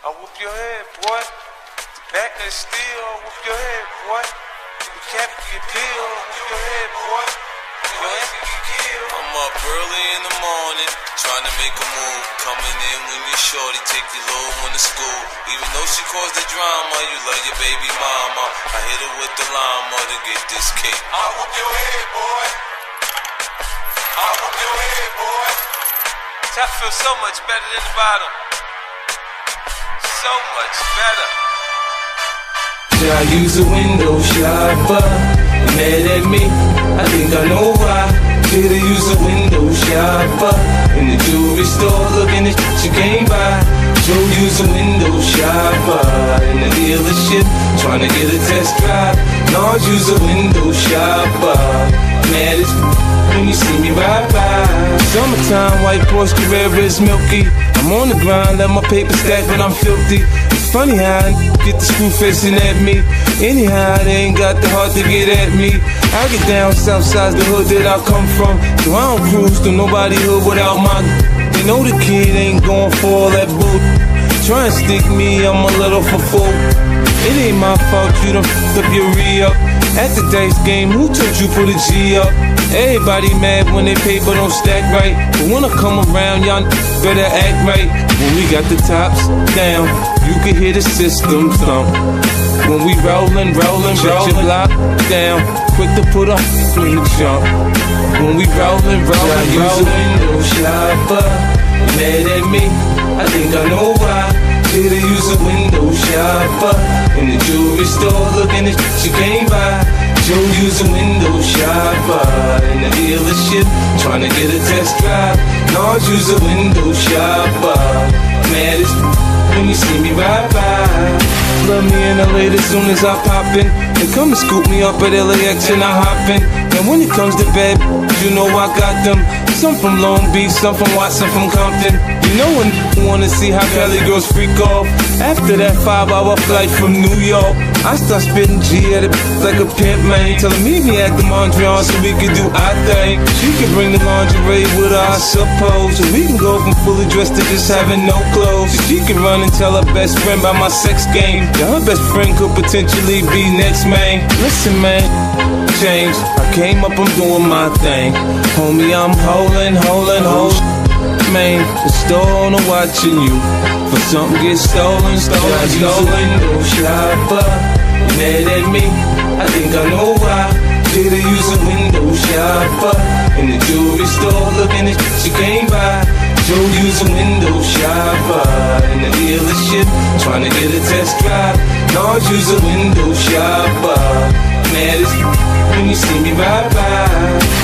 I'll whoop your head, boy. Back that steel, I'll whoop your head, boy. The cap your pill, whoop your head, boy. Your ass can get killed. I'm up early in the morning, trying to make a move. Coming in when you're shorty, take your little one to school. Even though she caused the drama, you love your baby mama. I hit her with the llama to get this cake. I'll whoop your head, boy. I'll whoop your head, boy. Top feels so much better than the bottom. So much better. I use a window shopper? Mad at me? I think I know why. Should I use a window shopper? In the jewelry store looking at shit you can't buy. Joe use a window shopper. In the dealership trying to get a test drive. Lord use a window shopper. As when you see me ride by. Summertime, white Porsche Carrera is milky. I'm on the grind, let my paper stack, but I'm filthy. It's funny how I get the screw facing at me. Anyhow, they ain't got the heart to get at me. I get down south side, the hood that I come from. So I don't cruise to nobody hood without my. They know the kid ain't going for all that boot. Try and stick me, I'm a little for fool. It ain't my fault you done f***ed up your re-up. At the dice game, who told you put a G up? Everybody mad when they paper don't stack right. But when I come around, y'all better act right. When we got the tops down, you can hear the system thump. When we rollin', rollin', rollin', your block down, quick to put a in the jump. When we rollin', rollin', rollin', window shopper, mad at me? I think I know why. Shoulda use a window shopper in the jewelry store, looking at you can't buy. Joe use a window shopper in the dealership, trying to get a test drive. Lord use a window shopper. Mad as when you see me ride by. Love me in LA as soon as I pop in. They come and scoop me up at LAX and I hop in. And when it comes to bed, you know I got them. Some from Long Beach, some from Watson, from Compton. Know when wanna see how Cali girls freak off. After that five hour flight from New York, I start spitting G at it like a pimp man. Telling me me at the Mondrian so we can do our thing. She can bring the lingerie with her, I suppose. So we can go from fully dressed to just having no clothes. She can run and tell her best friend about my sex game. Now her best friend could potentially be next man. Listen, man, change. I came up, I'm doing my thing. Homie, I'm holding, holding, holding. The store owner watching you. For something get stolen, stolen, stolen. Window shopper, mad at me. I think I know why. Shoulda use a window shopper in the jewelry store, looking at shit you can't buy. Joe use a window shopper in the dealership, trying to get a test drive. Lord use a window shopper. Mad as when you see me ride by.